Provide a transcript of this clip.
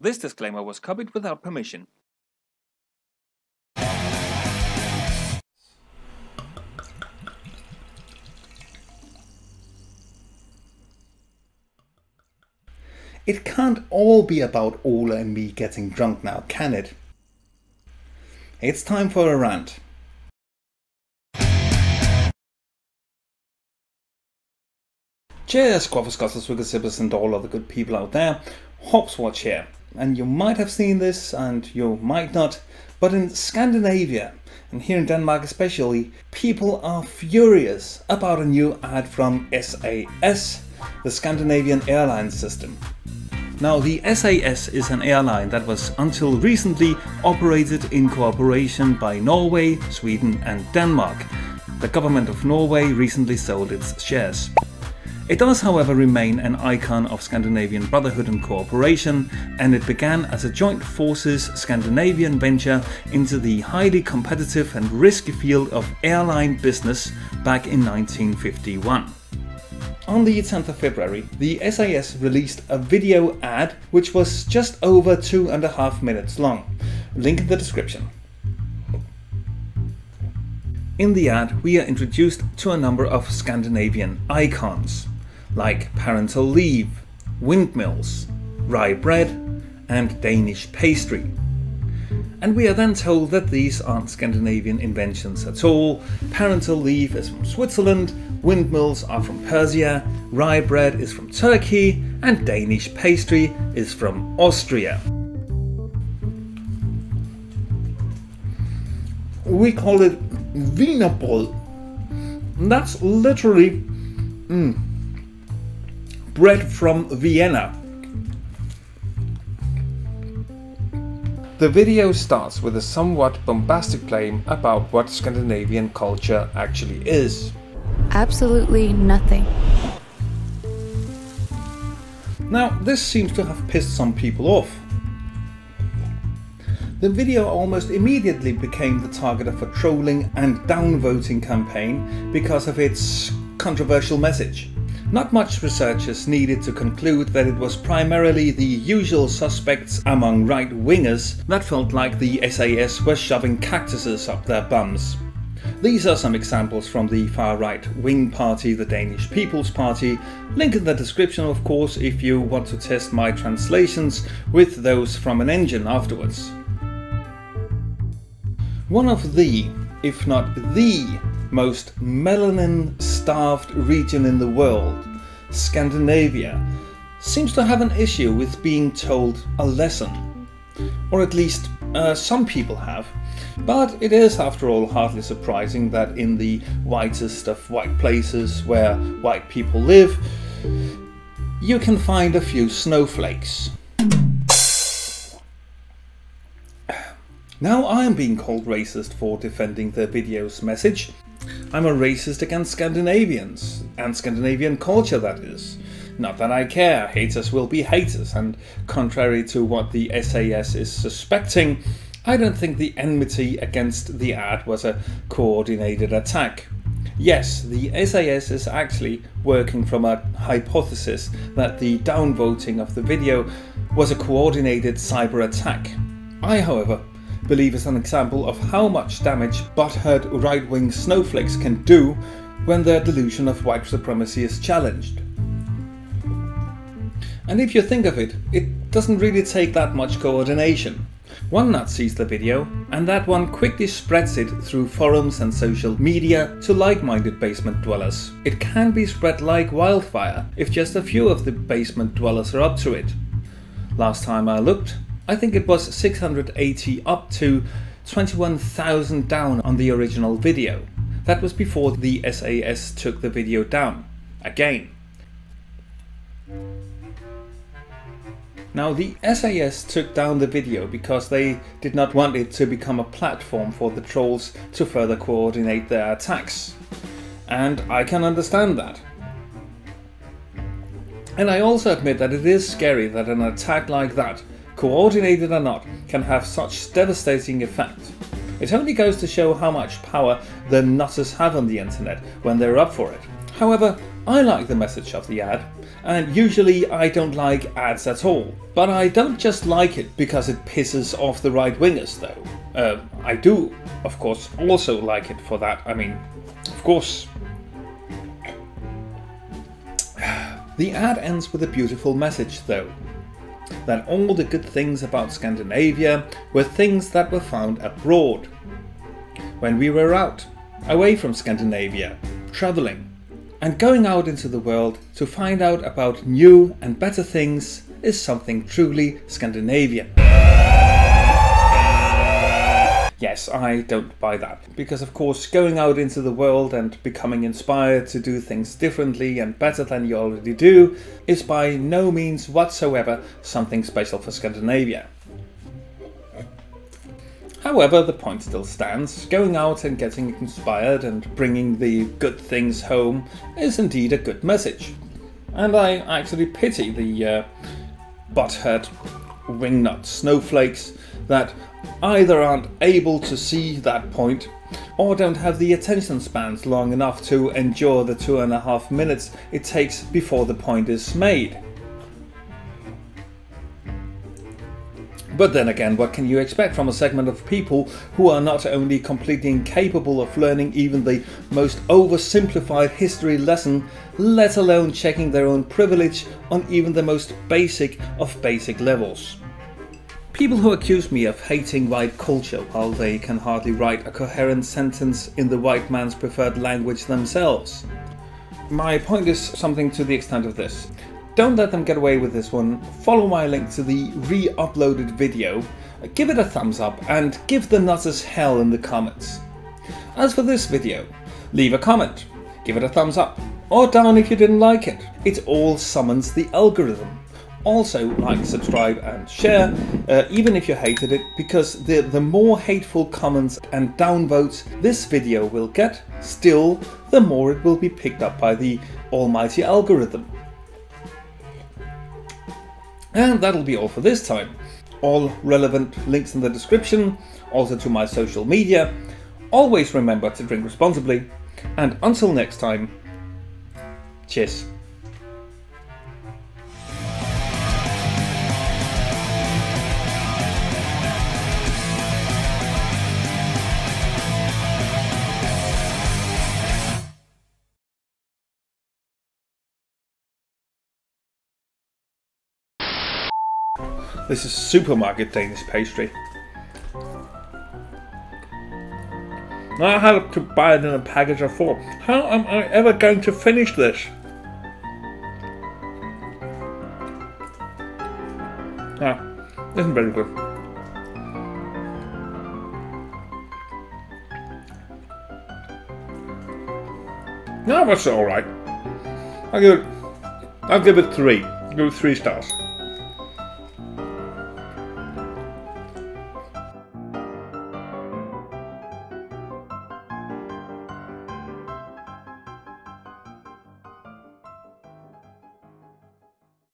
This disclaimer was copied without permission. It can't all be about Ola and me getting drunk now, can it? It's time for a rant. Cheers, Quaffers, Scotters, Wiggles, Sippers, and all other good people out there. Hopswatch here. And you might have seen this, and you might not, but in Scandinavia, and here in Denmark especially, people are furious about a new ad from SAS, the Scandinavian airline system. Now, the SAS is an airline that was until recently operated in cooperation by Norway, Sweden, and Denmark. The government of Norway recently sold its shares. It does, however, remain an icon of Scandinavian brotherhood and cooperation, and it began as a joint forces Scandinavian venture into the highly competitive and risky field of airline business back in 1951. On the 10th of February, the SAS released a video ad which was just over two and a half minutes long. Link in the description. In the ad, we are introduced to a number of Scandinavian icons like parental leave, windmills, rye bread, and Danish pastry. And we are then told that these aren't Scandinavian inventions at all. Parental leave is from Switzerland, windmills are from Persia, rye bread is from Turkey, and Danish pastry is from Austria. We call it Wienerbrød. That's literally mm, bread from Vienna. The video starts with a somewhat bombastic claim about what Scandinavian culture actually is. Absolutely nothing. Now, this seems to have pissed some people off. The video almost immediately became the target of a trolling and downvoting campaign because of its controversial message. Not much research is needed to conclude that it was primarily the usual suspects among right wingers that felt like the SAS were shoving cactuses up their bums. These are some examples from the far right wing party, the Danish People's Party. Link in the description, of course, if you want to test my translations with those from an engine afterwards. One of the, if not the, most melanin starved region in the world, Scandinavia, seems to have an issue with being told a lesson. Or at least uh, some people have. But it is, after all, hardly surprising that in the whitest of white places where white people live, you can find a few snowflakes. Now I am being called racist for defending the video's message. I'm a racist against Scandinavians, and Scandinavian culture that is. Not that I care, haters will be haters, and contrary to what the SAS is suspecting, I don't think the enmity against the ad was a coordinated attack. Yes, the SAS is actually working from a hypothesis that the downvoting of the video was a coordinated cyber attack. I, however, believe is an example of how much damage butthurt right wing snowflakes can do when their delusion of white supremacy is challenged. And if you think of it, it doesn't really take that much coordination. One nut sees the video, and that one quickly spreads it through forums and social media to like minded basement dwellers. It can be spread like wildfire if just a few of the basement dwellers are up to it. Last time I looked, I think it was 680 up to 21,000 down on the original video. That was before the SAS took the video down. Again. Now, the SAS took down the video because they did not want it to become a platform for the trolls to further coordinate their attacks. And I can understand that. And I also admit that it is scary that an attack like that, coordinated or not, can have such devastating effect. It only goes to show how much power the nutters have on the internet when they're up for it. However, I like the message of the ad, and usually I don't like ads at all. But I don't just like it because it pisses off the right wingers, though. Uh, I do, of course, also like it for that. I mean, of course. The ad ends with a beautiful message, though. That all the good things about Scandinavia were things that were found abroad. When we were out, away from Scandinavia, travelling, and going out into the world to find out about new and better things is something truly Scandinavian. Yes, I don't buy that. Because, of course, going out into the world and becoming inspired to do things differently and better than you already do is by no means whatsoever something special for Scandinavia. However, the point still stands. Going out and getting inspired and bringing the good things home is indeed a good message. And I actually pity the uh, butthead wingnut snowflakes that either aren't able to see that point or don't have the attention spans long enough to endure the two and a half minutes it takes before the point is made. But then again, what can you expect from a segment of people who are not only completely incapable of learning even the most oversimplified history lesson, let alone checking their own privilege on even the most basic of basic levels? People who accuse me of hating white culture while they can hardly write a coherent sentence in the white man's preferred language themselves. My point is something to the extent of this. Don't let them get away with this one. Follow my link to the re-uploaded video, give it a thumbs up and give the nutters hell in the comments. As for this video, leave a comment, give it a thumbs up, or down if you didn't like it. It all summons the algorithm. Also like, subscribe and share, uh, even if you hated it, because the, the more hateful comments and downvotes this video will get, still, the more it will be picked up by the almighty algorithm. And that'll be all for this time. All relevant links in the description, also to my social media. Always remember to drink responsibly, and until next time, cheers. This is supermarket Danish pastry. I had to buy it in a package of four. How am I ever going to finish this? Ah, isn't very good. No, that's all right. I'll give it. I'll give it three. I'll give it three stars.